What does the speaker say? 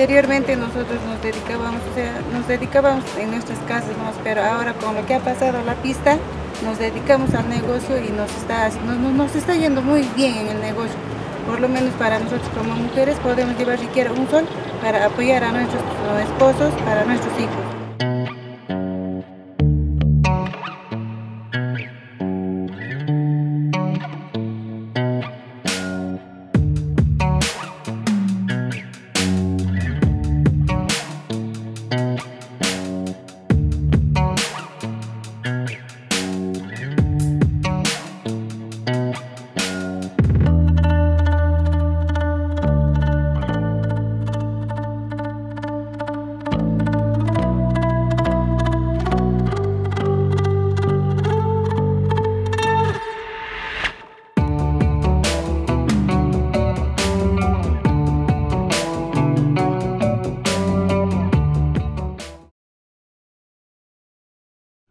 Anteriormente nosotros nos dedicábamos, nos dedicábamos en nuestras casas, pero ahora con lo que ha pasado la pista, nos dedicamos al negocio y nos está, nos, nos está yendo muy bien en el negocio. Por lo menos para nosotros como mujeres podemos llevar siquiera un sol para apoyar a nuestros esposos, para nuestros hijos.